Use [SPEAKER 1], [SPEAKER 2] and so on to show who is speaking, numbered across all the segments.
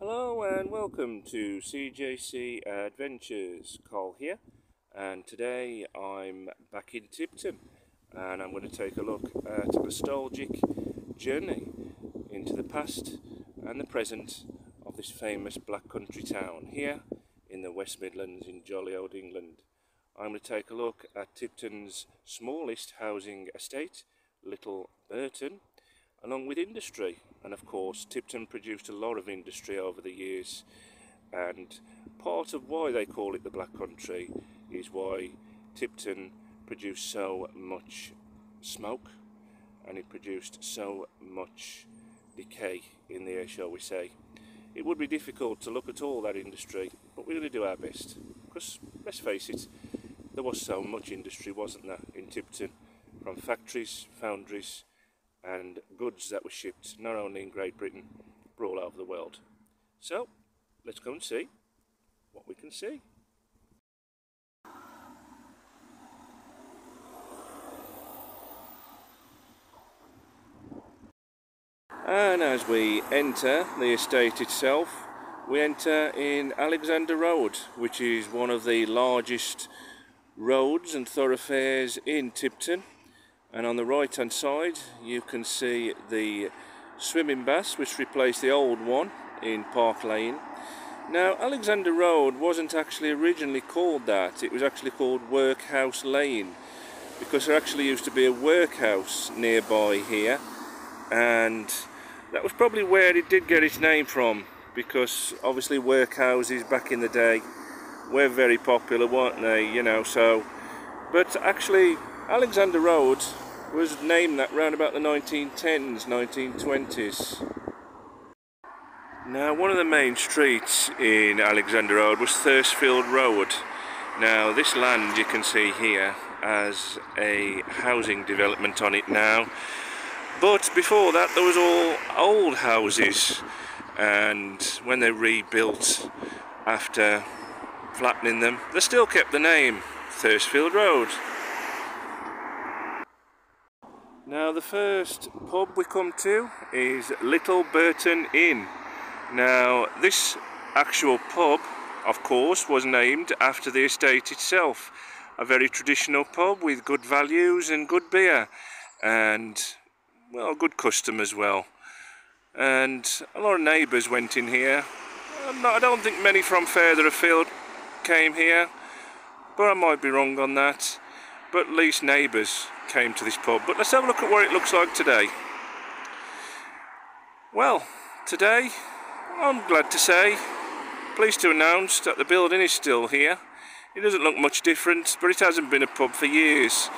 [SPEAKER 1] Hello and welcome to CJC Adventures. Carl here, and today I'm back in Tipton and I'm going to take a look at a nostalgic journey into the past and the present of this famous black country town here in the West Midlands in jolly old England. I'm going to take a look at Tipton's smallest housing estate, Little Burton, along with industry. And of course, Tipton produced a lot of industry over the years. And part of why they call it the Black Country is why Tipton produced so much smoke and it produced so much decay in the air, shall we say. It would be difficult to look at all that industry, but we're going to do our best. Because, let's face it, there was so much industry, wasn't there, in Tipton, from factories, foundries, and goods that were shipped not only in Great Britain but all over the world. So let's go and see what we can see. And as we enter the estate itself, we enter in Alexander Road, which is one of the largest roads and thoroughfares in Tipton and on the right hand side you can see the swimming baths which replaced the old one in Park Lane. Now Alexander Road wasn't actually originally called that, it was actually called Workhouse Lane because there actually used to be a workhouse nearby here. And that was probably where it did get its name from because obviously workhouses back in the day were very popular weren't they you know so. But actually Alexander Road was named that round about the 1910s, 1920s. Now, one of the main streets in Alexander Road was Thursfield Road. Now, this land you can see here has a housing development on it now. But before that, there was all old houses, and when they rebuilt after flattening them, they still kept the name Thursfield Road. Now the first pub we come to is Little Burton Inn. Now this actual pub of course was named after the estate itself. A very traditional pub with good values and good beer and well good custom as well. And a lot of neighbours went in here. Um, I don't think many from further afield came here but I might be wrong on that. But at least neighbours came to this pub. But let's have a look at what it looks like today. Well, today I'm glad to say, pleased to announce that the building is still here. It doesn't look much different, but it hasn't been a pub for years.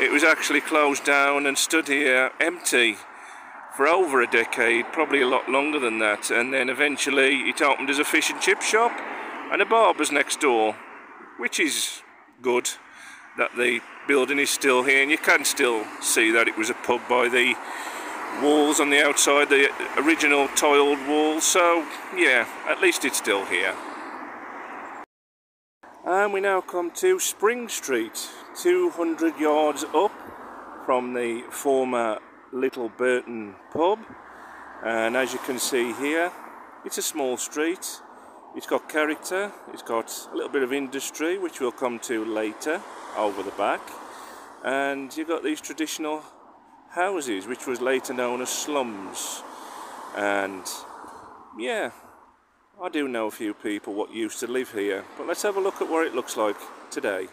[SPEAKER 1] It was actually closed down and stood here empty for over a decade, probably a lot longer than that, and then eventually it opened as a fish and chip shop and a barber's next door, which is good that the building is still here and you can still see that it was a pub by the walls on the outside, the original tiled walls, so yeah, at least it's still here. And we now come to Spring Street, 200 yards up from the former Little Burton pub. And as you can see here, it's a small street. It's got character, it's got a little bit of industry, which we'll come to later over the back. And you've got these traditional houses which was later known as slums. And yeah I do know a few people what used to live here but let's have a look at what it looks like today.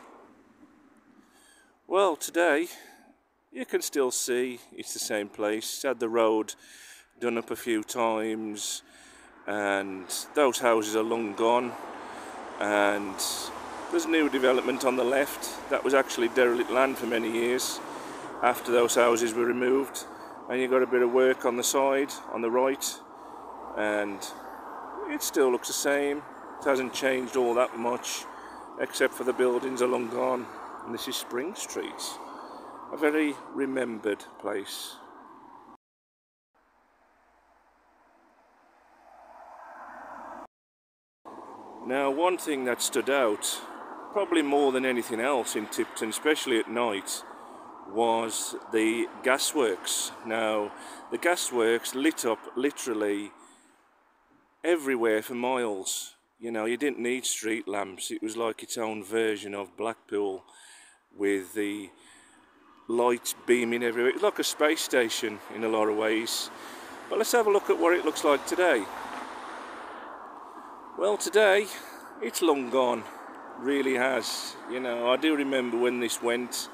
[SPEAKER 1] Well today you can still see it's the same place. It's had the road done up a few times and those houses are long gone and there's new development on the left. That was actually derelict land for many years after those houses were removed. And you've got a bit of work on the side, on the right. And it still looks the same. It hasn't changed all that much, except for the buildings are long gone. And this is Spring Street. A very remembered place. Now, one thing that stood out probably more than anything else in Tipton, especially at night, was the gasworks. Now, the gasworks lit up literally everywhere for miles. You know, you didn't need street lamps. It was like its own version of Blackpool with the lights beaming everywhere. It's like a space station in a lot of ways. But let's have a look at what it looks like today. Well, today it's long gone, really has. You know, I do remember when this went.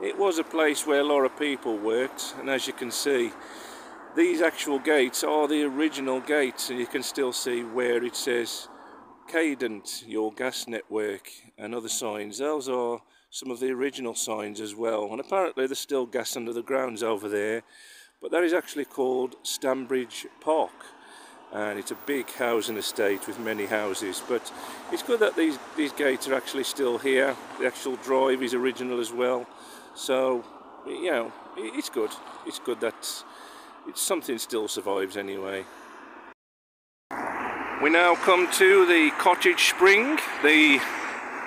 [SPEAKER 1] It was a place where a lot of people worked, and as you can see, these actual gates are the original gates, and you can still see where it says Cadent, your gas network, and other signs. Those are some of the original signs as well. And apparently there's still gas under the grounds over there. But that is actually called Stambridge Park. And it's a big housing estate with many houses. But it's good that these, these gates are actually still here. The actual drive is original as well. So, you know, it's good. It's good that it's something still survives anyway. We now come to the Cottage Spring, the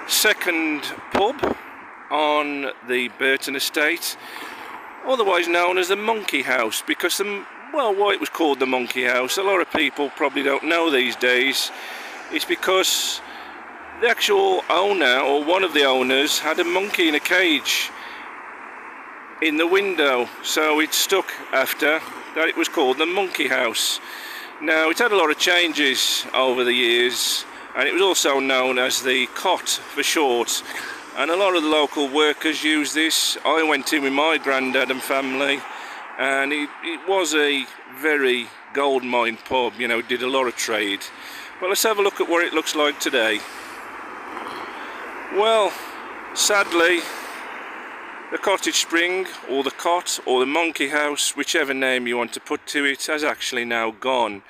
[SPEAKER 1] second pub on the Burton estate, otherwise known as the Monkey House, because the, well, why it was called the Monkey House, a lot of people probably don't know these days, it's because the actual owner, or one of the owners, had a monkey in a cage in the window, so it stuck after that it was called the Monkey House. Now, it's had a lot of changes over the years, and it was also known as the Cot for short and a lot of the local workers use this. I went in with my granddad and family and it, it was a very gold mine pub, you know, did a lot of trade. But let's have a look at what it looks like today. Well, sadly, the Cottage Spring, or the Cot, or the Monkey House, whichever name you want to put to it, has actually now gone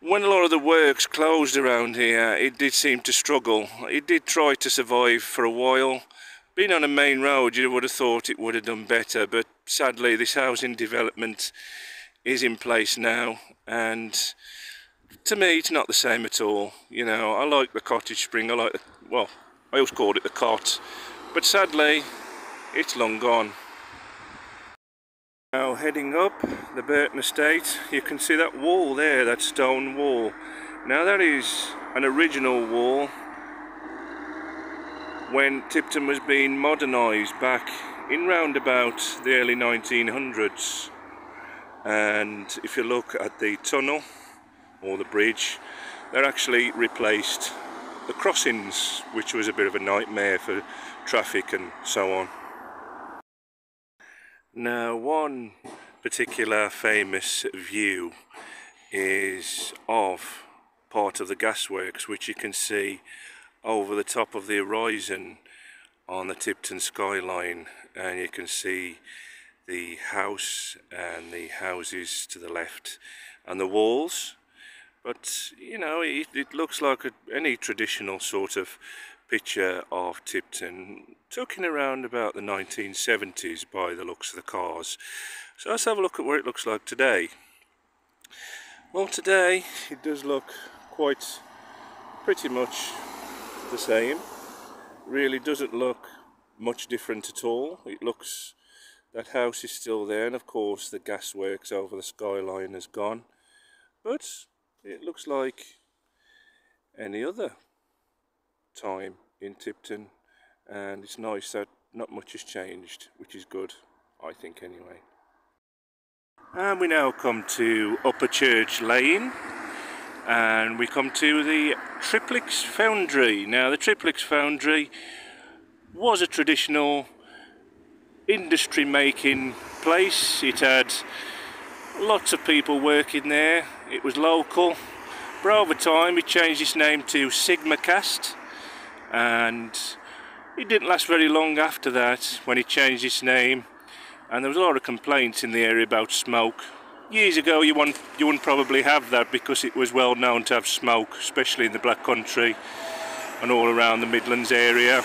[SPEAKER 1] when a lot of the works closed around here, it did seem to struggle. It did try to survive for a while. Being on a main road, you would have thought it would have done better, but sadly this housing development is in place now, and to me it's not the same at all. You know, I like the cottage spring, I like the, well, I always called it the cot, but sadly it's long gone. Now heading up the Burton Estate, you can see that wall there, that stone wall. Now that is an original wall when Tipton was being modernised back in round about the early 1900s. And if you look at the tunnel or the bridge, they're actually replaced the crossings, which was a bit of a nightmare for traffic and so on. Now one particular famous view is of part of the gasworks which you can see over the top of the horizon on the Tipton skyline and you can see the house and the houses to the left and the walls but you know it, it looks like a, any traditional sort of picture of Tipton took in around about the 1970s by the looks of the cars. So let's have a look at what it looks like today. Well today it does look quite pretty much the same. Really doesn't look much different at all. It looks that house is still there and of course the gasworks over the skyline has gone. But it looks like any other time in Tipton and it's nice that not much has changed which is good I think anyway and we now come to Upper Church Lane and we come to the Triplex Foundry. Now the Triplex Foundry was a traditional industry making place. It had lots of people working there. It was local. But over time it changed its name to Sigma Cast and it didn't last very long after that when he changed its name. And there was a lot of complaints in the area about smoke years ago you wouldn't, you wouldn't probably have that because it was well known to have smoke especially in the Black Country and all around the Midlands area.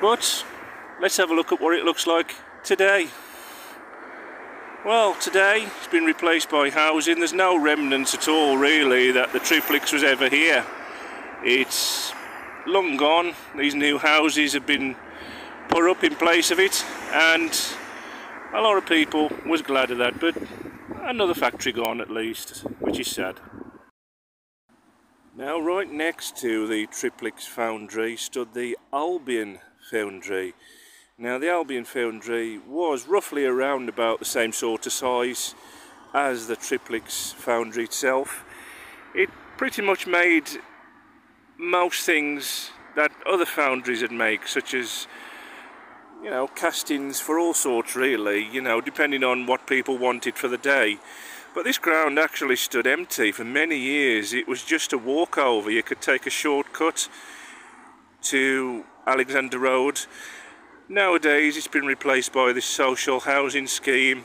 [SPEAKER 1] But let's have a look at what it looks like today. Well today it's been replaced by housing. There's no remnants at all really that the triplex was ever here. It's long gone. These new houses have been put up in place of it and a lot of people was glad of that but another factory gone at least which is sad. Now right next to the Triplex foundry stood the Albion foundry. Now the Albion foundry was roughly around about the same sort of size as the Triplex foundry itself. It pretty much made most things that other foundries would make such as you know castings for all sorts really you know depending on what people wanted for the day but this ground actually stood empty for many years. It was just a walkover. You could take a shortcut to Alexander Road. Nowadays it's been replaced by this social housing scheme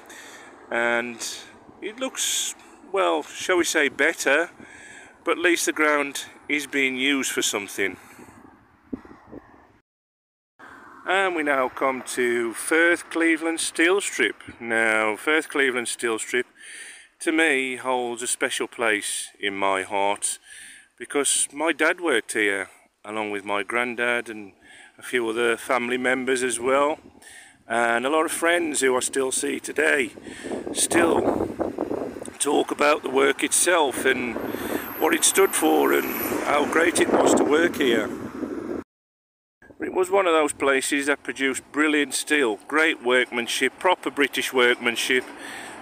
[SPEAKER 1] and it looks, well, shall we say better, but at least the ground is being used for something. And we now come to Firth Cleveland Steel Strip. Now, Firth Cleveland Steel Strip to me holds a special place in my heart because my dad worked here along with my granddad and a few other family members as well and a lot of friends who I still see today still talk about the work itself and what it stood for and how great it was to work here. It was one of those places that produced brilliant steel, great workmanship, proper British workmanship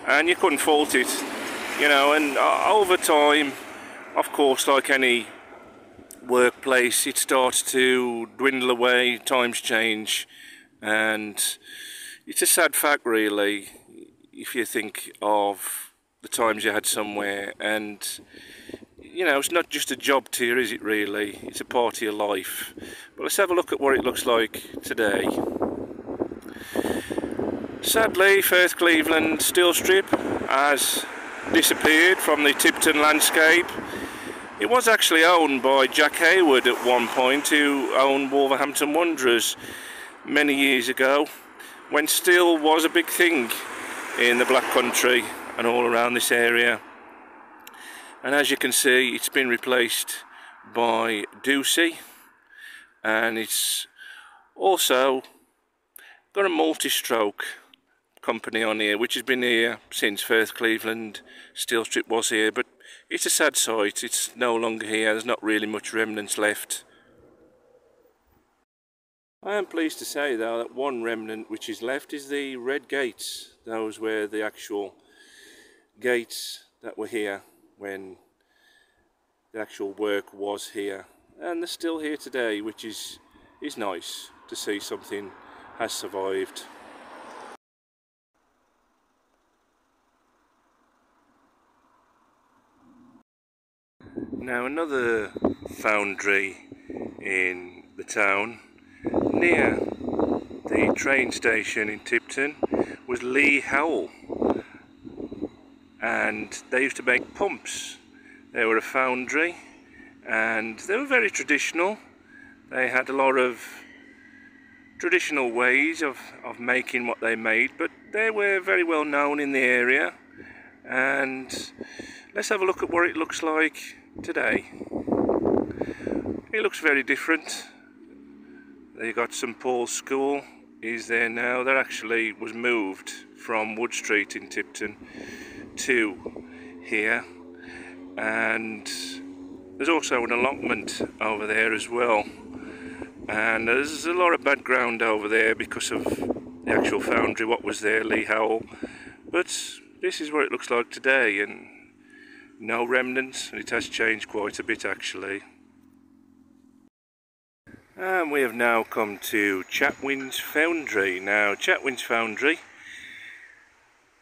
[SPEAKER 1] and you couldn't fault it you know and uh, over time of course like any workplace it starts to dwindle away times change and it's a sad fact really if you think of the times you had somewhere and you know it's not just a job tier is it really it's a part of your life but let's have a look at what it looks like today Sadly, Firth Cleveland steel strip has disappeared from the Tipton landscape. It was actually owned by Jack Hayward at one point, who owned Wolverhampton Wanderers many years ago, when steel was a big thing in the Black Country and all around this area. And as you can see, it's been replaced by Ducey, and it's also got a multi-stroke company on here which has been here since Firth Cleveland. Steel Strip was here but it's a sad sight. It's no longer here. There's not really much remnants left. I am pleased to say though that one remnant which is left is the red gates. Those were the actual gates that were here when the actual work was here and they're still here today which is is nice to see something has survived. Now another foundry in the town near the train station in Tipton was Lee Howell and they used to make pumps. They were a foundry and they were very traditional. They had a lot of traditional ways of, of making what they made but they were very well known in the area and let's have a look at what it looks like today. It looks very different. They got St Paul's School is there now. That actually was moved from Wood Street in Tipton to here. And there's also an allotment over there as well. And there's a lot of bad ground over there because of the actual foundry what was there Lee Howell. But this is what it looks like today and no remnants it has changed quite a bit actually. And we have now come to Chatwin's Foundry. Now Chatwin's Foundry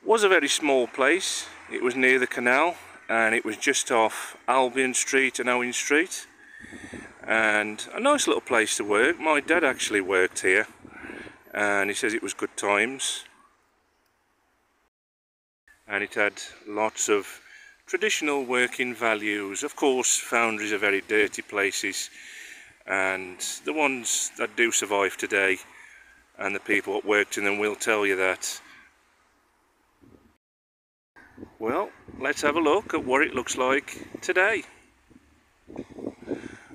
[SPEAKER 1] was a very small place it was near the canal and it was just off Albion Street and Owen Street and a nice little place to work my dad actually worked here and he says it was good times and it had lots of traditional working values. Of course, foundries are very dirty places, and the ones that do survive today, and the people that worked in them will tell you that. Well, let's have a look at what it looks like today.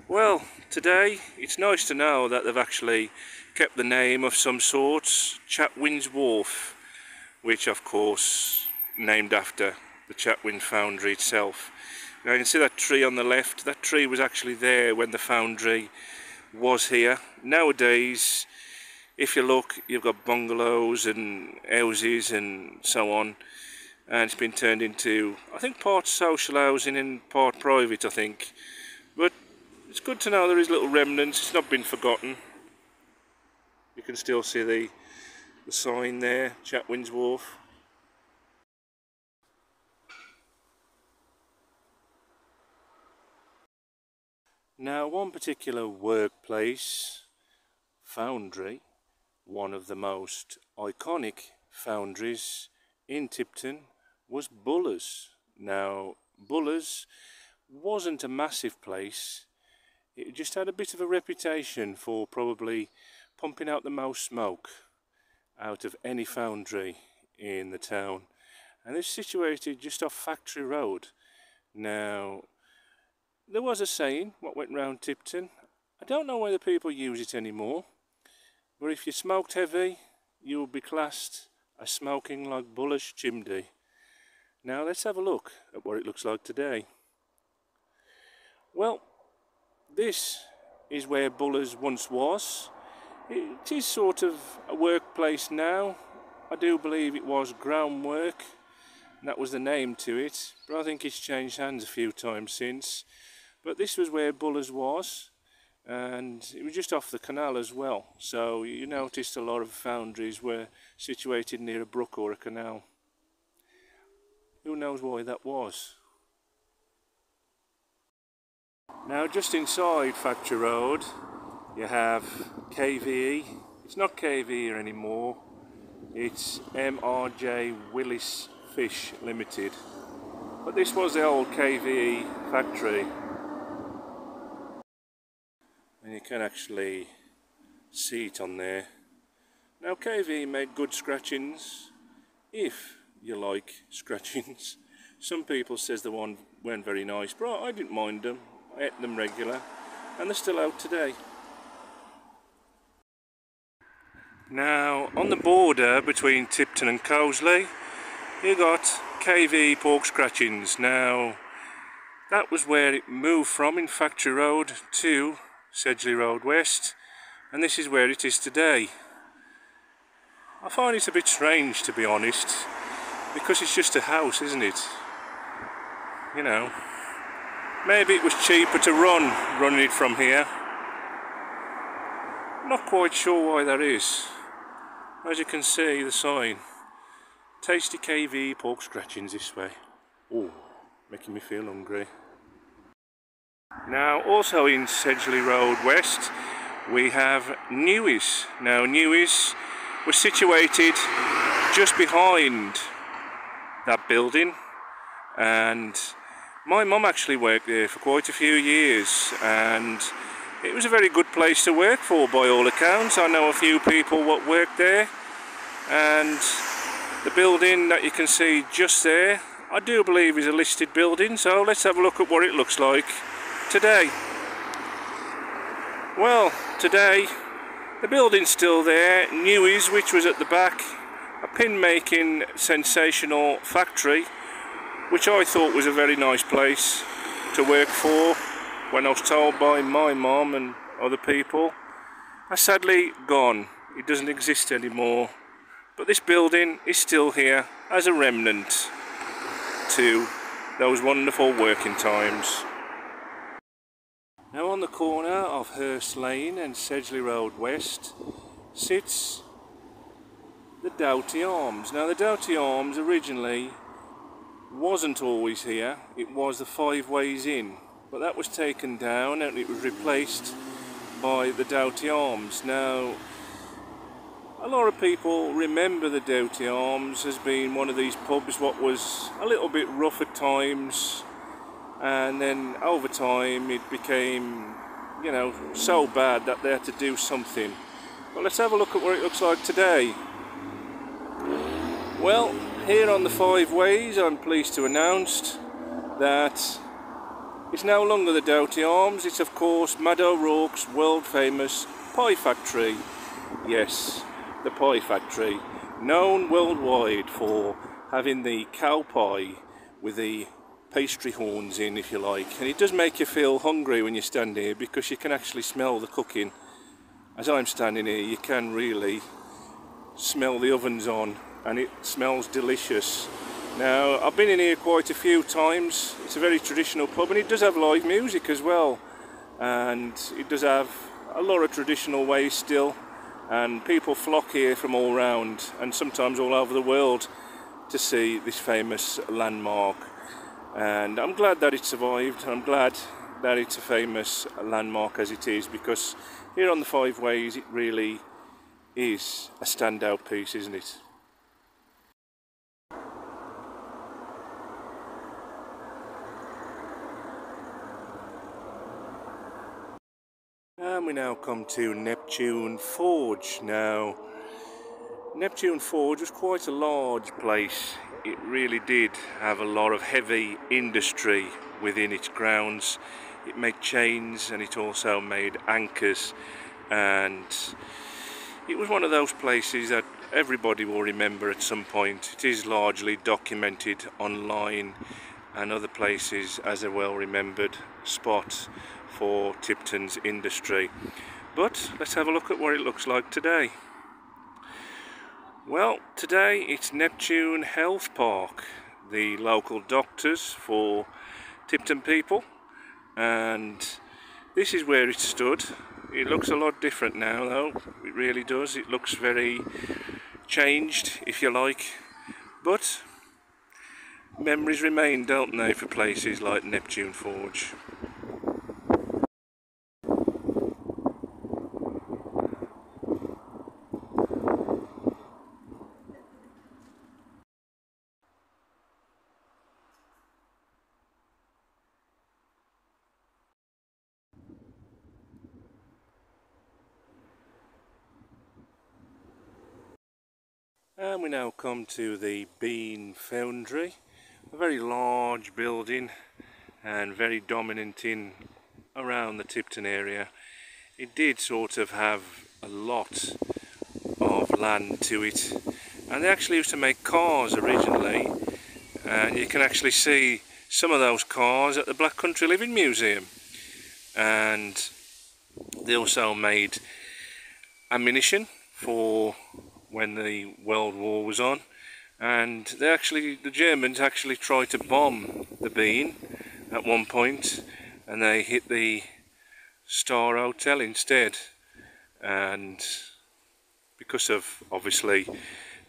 [SPEAKER 1] Well, today it's nice to know that they've actually kept the name of some sorts, Chatwin's Wharf, which of course named after the Chatwin foundry itself. Now you can see that tree on the left, that tree was actually there when the foundry was here. Nowadays, if you look, you've got bungalows and houses and so on, and it's been turned into, I think, part social housing and part private, I think. But it's good to know there is little remnants, it's not been forgotten. You can still see the, the sign there, Chatwin's Wharf. Now one particular workplace, foundry, one of the most iconic foundries in Tipton was Buller's. Now Buller's wasn't a massive place, it just had a bit of a reputation for probably pumping out the most smoke out of any foundry in the town and it's situated just off Factory Road. Now there was a saying what went round Tipton. I don't know whether people use it anymore, but if you smoked heavy, you would be classed as smoking like Buller's chimney. Now let's have a look at what it looks like today. Well, this is where Buller's once was. It is sort of a workplace now. I do believe it was groundwork. That was the name to it, but I think it's changed hands a few times since. But this was where Buller's was and it was just off the canal as well. So you noticed a lot of foundries were situated near a brook or a canal. Who knows why that was? Now just inside Factory Road you have KVE. It's not KVE anymore. It's MRJ Willis Fish Limited. But this was the old KVE factory and you can actually see it on there. Now KV made good scratchings, if you like scratchings. Some people says the one weren't very nice, but I didn't mind them. I ate them regular, and they're still out today. Now, on the border between Tipton and Coseley, you got KV pork scratchings. Now, that was where it moved from in Factory Road to Sedgley Road West and this is where it is today. I find it a bit strange to be honest because it's just a house isn't it? You know maybe it was cheaper to run running it from here. Not quite sure why that is. As you can see the sign Tasty KV pork scratchings this way. Oh, making me feel hungry. Now also in Sedgley Road West we have Neweys. Now Neweys was situated just behind that building. And my mum actually worked there for quite a few years. And it was a very good place to work for by all accounts. I know a few people what worked there. And the building that you can see just there I do believe is a listed building. So let's have a look at what it looks like today? Well, today the building's still there, Neweys, which was at the back, a pin making sensational factory, which I thought was a very nice place to work for when I was told by my mum and other people. are sadly gone, it doesn't exist anymore, but this building is still here as a remnant to those wonderful working times. Now on the corner of Hurst Lane and Sedgley Road West sits the Doughty Arms. Now the Doughty Arms originally wasn't always here, it was the Five Ways Inn, but that was taken down and it was replaced by the Doughty Arms. Now a lot of people remember the Doughty Arms as being one of these pubs what was a little bit rough at times. And then over time it became you know so bad that they had to do something. But let's have a look at what it looks like today well here on the five ways I'm pleased to announce that it's no longer the Doughty Arms it's of course Mad O'Rourke's world famous pie factory. Yes the pie factory known worldwide for having the cow pie with the pastry horns in if you like. And it does make you feel hungry when you stand here because you can actually smell the cooking. As I'm standing here you can really smell the ovens on and it smells delicious. Now I've been in here quite a few times. It's a very traditional pub and it does have live music as well. And it does have a lot of traditional ways still and people flock here from all around and sometimes all over the world to see this famous landmark. And I'm glad that it survived I'm glad that it's a famous landmark as it is because here on the Five Ways it really is a standout piece isn't it And we now come to Neptune Forge. Now, Neptune Forge was quite a large place it really did have a lot of heavy industry within its grounds. It made chains and it also made anchors and it was one of those places that everybody will remember at some point. It is largely documented online and other places as a well remembered spot for Tipton's industry. But let's have a look at what it looks like today. Well, today it's Neptune Health Park, the local doctors for Tipton people, and this is where it stood. It looks a lot different now, though, it really does. It looks very changed, if you like, but memories remain, don't they, for places like Neptune Forge. And we now come to the Bean Foundry, a very large building and very dominant in around the Tipton area. It did sort of have a lot of land to it and they actually used to make cars originally and you can actually see some of those cars at the Black Country Living Museum and they also made ammunition for when the World War was on and they actually the Germans actually tried to bomb the Bean at one point and they hit the Star Hotel instead. And because of obviously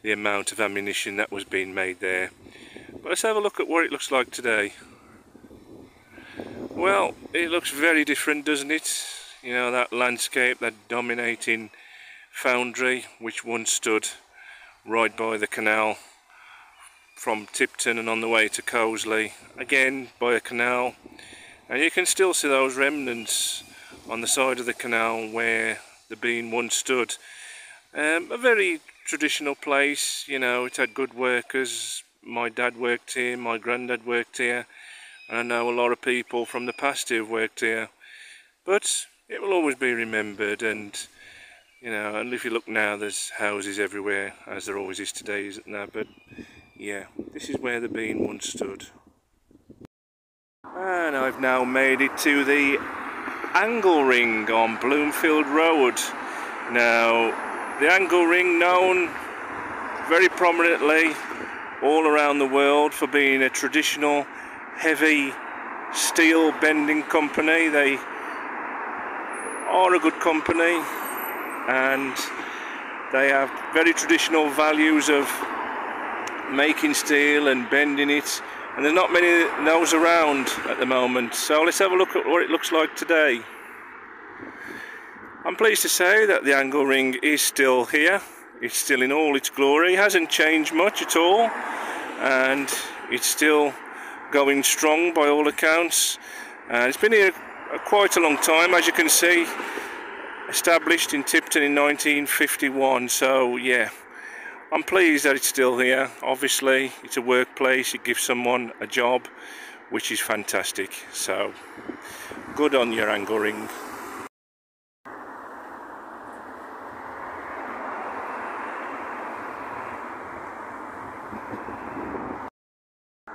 [SPEAKER 1] the amount of ammunition that was being made there. But let's have a look at what it looks like today. Well it looks very different doesn't it? You know that landscape that dominating foundry which once stood right by the canal from Tipton and on the way to Coseley again by a canal. And you can still see those remnants on the side of the canal where the bean once stood. Um, a very traditional place you know it had good workers. My dad worked here my granddad worked here and I know a lot of people from the past who have worked here. But it will always be remembered and you know and if you look now there's houses everywhere as there always is today isn't there but yeah this is where the bean once stood. And I've now made it to the angle ring on Bloomfield Road. Now the angle ring known very prominently all around the world for being a traditional heavy steel bending company. They are a good company and they have very traditional values of making steel and bending it and there's not many of those around at the moment. So let's have a look at what it looks like today. I'm pleased to say that the angle ring is still here. It's still in all its glory. It hasn't changed much at all and it's still going strong by all accounts. And it's been here quite a long time. As you can see established in Tipton in 1951 so yeah. I'm pleased that it's still here. Obviously it's a workplace it gives someone a job which is fantastic so good on your angle ring.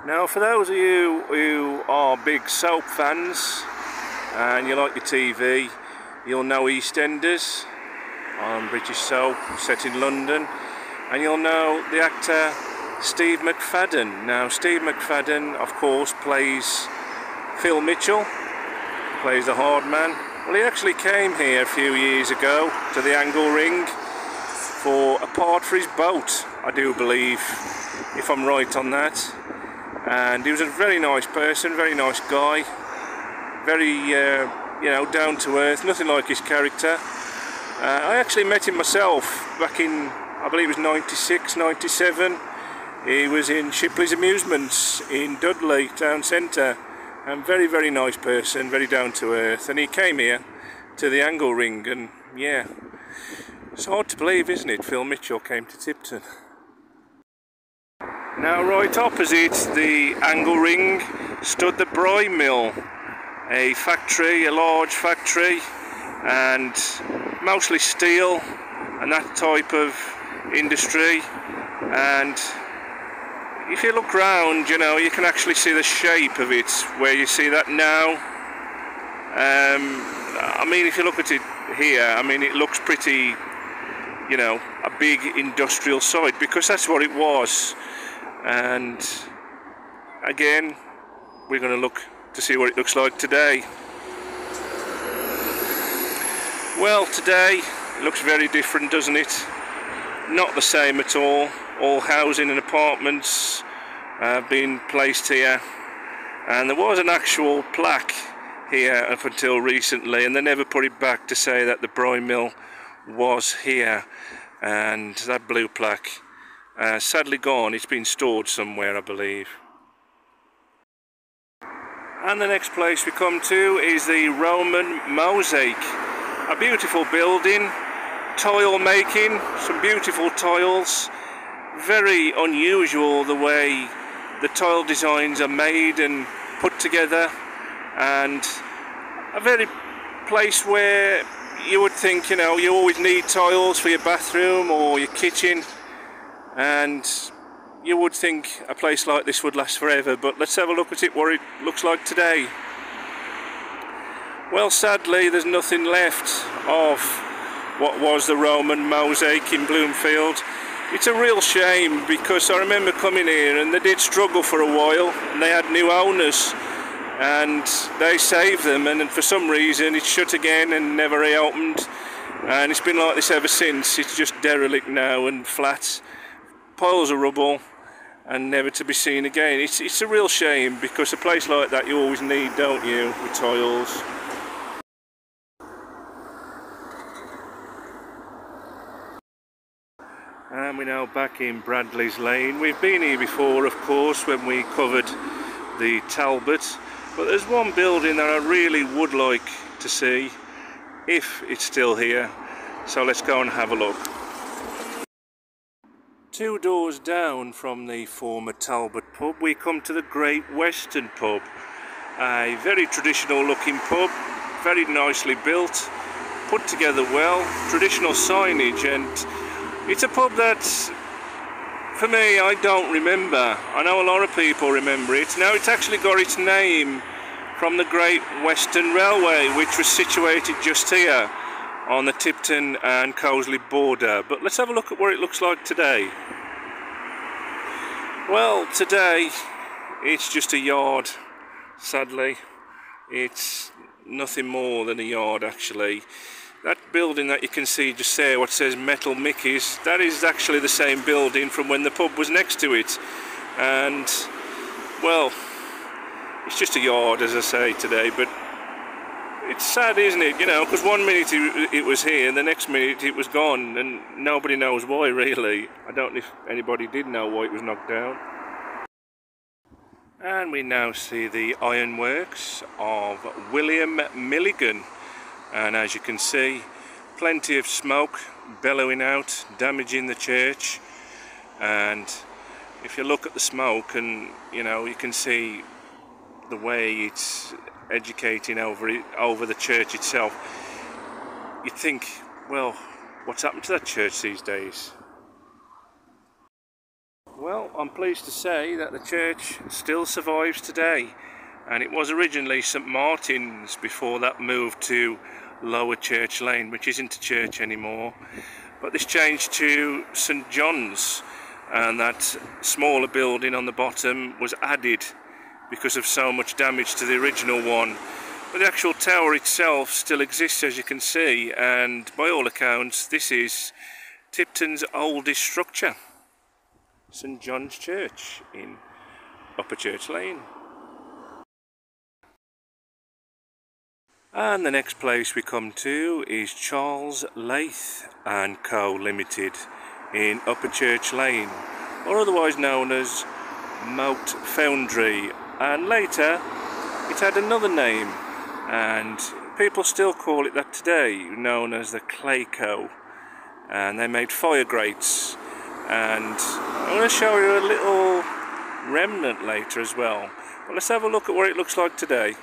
[SPEAKER 1] Now for those of you who are big soap fans and you like your TV, you'll know EastEnders. On British soap set in London. And you'll know the actor Steve McFadden. Now Steve McFadden of course plays Phil Mitchell, plays the hard man. Well he actually came here a few years ago to the Angle Ring for a part for his boat I do believe if I'm right on that. And he was a very nice person, very nice guy. Very uh, you know down to earth, nothing like his character. Uh, I actually met him myself back in I believe it was 96, 97 he was in Shipley's Amusements in Dudley town centre. And very very nice person very down to earth. And he came here to the angle ring and yeah it's hard to believe isn't it? Phil Mitchell came to Tipton. Now right opposite the angle ring stood the Brymill a factory a large factory and mostly steel and that type of industry and if you look round, you know, you can actually see the shape of it, where you see that now. Um, I mean, if you look at it here, I mean, it looks pretty, you know, a big industrial site, because that's what it was. And again, we're going to look to see what it looks like today. Well, today, it looks very different, doesn't it? Not the same at all. All housing and apartments uh, being placed here. And there was an actual plaque here up until recently and they never put it back to say that the Brymill was here. And that blue plaque uh, sadly gone. It's been stored somewhere I believe and the next place we come to is the Roman Mosaic. A beautiful building tile making some beautiful tiles. Very unusual the way the tile designs are made and put together. And a very place where you would think you know you always need tiles for your bathroom or your kitchen. And you would think a place like this would last forever but let's have a look at it what it looks like today. Well sadly there's nothing left of what was the Roman mosaic in Bloomfield. It's a real shame because I remember coming here and they did struggle for a while and they had new owners and they saved them and for some reason it's shut again and never reopened. And it's been like this ever since. It's just derelict now and flat. Piles of rubble and never to be seen again it's, it's a real shame because a place like that you always need don't you with tiles And we're now back in Bradley's Lane. We've been here before, of course, when we covered the Talbot. But there's one building that I really would like to see, if it's still here. So let's go and have a look. Two doors down from the former Talbot pub, we come to the Great Western pub. A very traditional looking pub, very nicely built, put together well, traditional signage and it's a pub that, for me, I don't remember. I know a lot of people remember it. Now it's actually got its name from the Great Western Railway, which was situated just here on the Tipton and Coseley border. But let's have a look at what it looks like today. Well, today it's just a yard, sadly. It's nothing more than a yard, actually. That building that you can see just there, what says Metal Mickey's, that is actually the same building from when the pub was next to it. And, well, it's just a yard, as I say today, but it's sad, isn't it? You know, because one minute it was here, and the next minute it was gone, and nobody knows why, really. I don't know if anybody did know why it was knocked down. And we now see the ironworks of William Milligan and as you can see plenty of smoke bellowing out damaging the church and if you look at the smoke and you know you can see the way it's educating over over the church itself. You think well what's happened to that church these days? Well, I'm pleased to say that the church still survives today. And it was originally St Martin's before that moved to Lower Church Lane which isn't a church anymore. But this changed to St John's and that smaller building on the bottom was added because of so much damage to the original one but the actual tower itself still exists as you can see and by all accounts this is Tipton's oldest structure St John's Church in Upper Church Lane And the next place we come to is Charles Lath and Co Limited in Upper Church Lane, or otherwise known as Moat Foundry. And later it had another name, and people still call it that today, known as the Clayco. And they made fire grates. And I'm going to show you a little remnant later as well. But let's have a look at what it looks like today.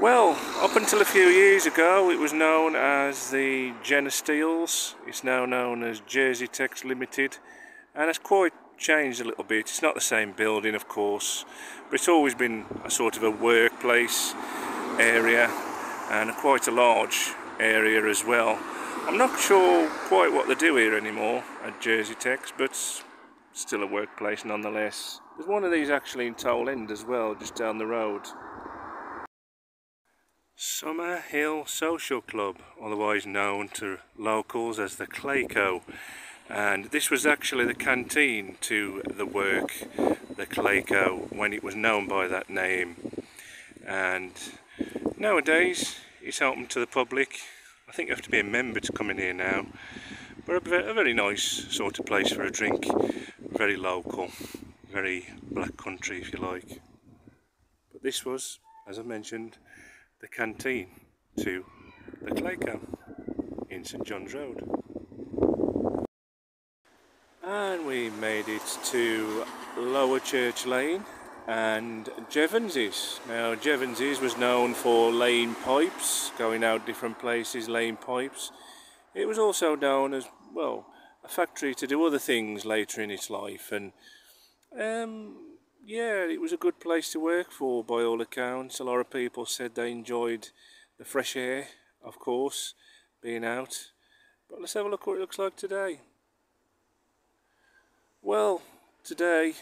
[SPEAKER 1] Well, up until a few years ago it was known as the Jenner Steels. It's now known as Jersey Tex Limited and it's quite changed a little bit. It's not the same building of course, but it's always been a sort of a workplace area and quite a large area as well. I'm not sure quite what they do here anymore at Jersey Tex, but still a workplace nonetheless. There's one of these actually in Toll End as well, just down the road. Summer Hill Social Club, otherwise known to locals as the Clayco. And this was actually the canteen to the work, the Clayco, when it was known by that name. And nowadays, it's open to the public. I think you have to be a member to come in here now. But a, very nice sort of place for a drink. Very local, very black country if you like. But this was, as I mentioned, the canteen to the Clayco in St John's Road. And we made it to Lower Church Lane and Jevons's. Now Jevons's was known for laying pipes, going out different places, laying pipes. It was also known as, well, a factory to do other things later in its life and um, yeah, it was a good place to work for by all accounts. A lot of people said they enjoyed the fresh air, of course, being out. But let's have a look what it looks like today. Well, today,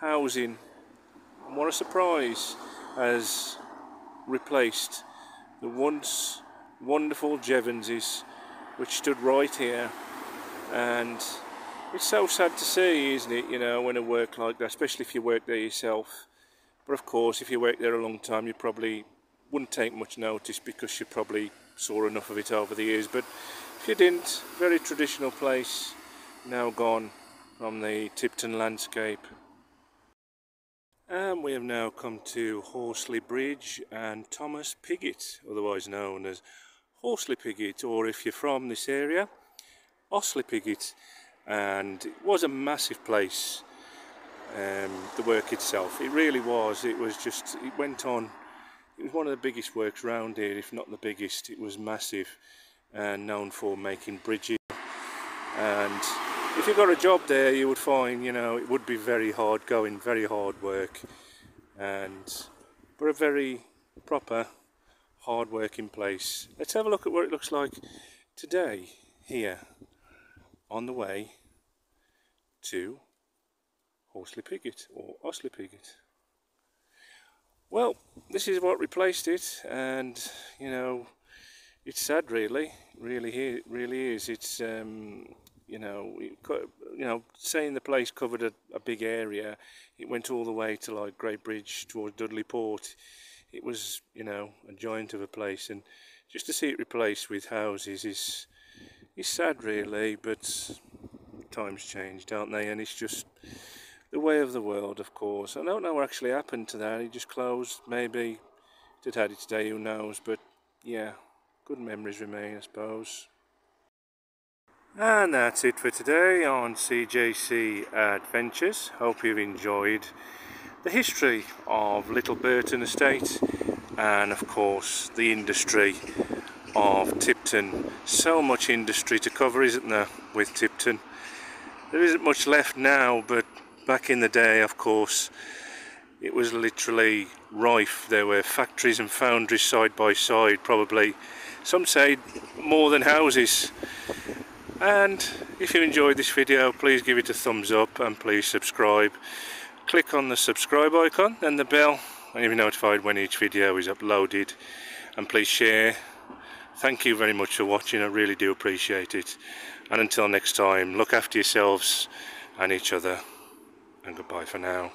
[SPEAKER 1] housing, and what a surprise, has replaced the once wonderful Jevonses, which stood right here. And it's so sad to see, isn't it, you know, when a work like that, especially if you work there yourself. But of course, if you work there a long time, you probably wouldn't take much notice because you probably saw enough of it over the years. But if you didn't, very traditional place, now gone from the Tipton landscape. And we have now come to Horseley Bridge and Thomas Pigott, otherwise known as Horseley Pigott, or if you're from this area, Osley Pigott. And it was a massive place um, the work itself. It really was. It was just it went on. It was one of the biggest works around here if not the biggest. It was massive and known for making bridges. And if you got a job there you would find you know it would be very hard going very hard work and but a very proper hard working place let's have a look at what it looks like today here on the way to Horseley Pigott or Osley Pigott. Well, this is what replaced it, and you know, it's sad, really. Really, it really is. It's um, you know, you know, saying the place covered a, a, big area, it went all the way to like Great Bridge towards Dudley Port. It was, you know, a giant of a place, and just to see it replaced with houses is is sad, really. But times change, don't they? And it's just the way of the world, of course. I don't know what actually happened to that. It just closed. Maybe it had its day, who knows? But yeah, good memories remain, I suppose. And that's it for today on CJC Adventures. Hope you've enjoyed the history of Little Burton Estate and, of course, the industry of Tipton. So much industry to cover, isn't there, with Tipton? There isn't much left now, but back in the day, of course, it was literally rife. There were factories and foundries side by side, probably, some say more than houses. And if you enjoyed this video, please give it a thumbs up and please subscribe. Click on the subscribe icon and the bell and you'll be notified when each video is uploaded. And please share. Thank you very much for watching, I really do appreciate it and until next time look after yourselves and each other and goodbye for now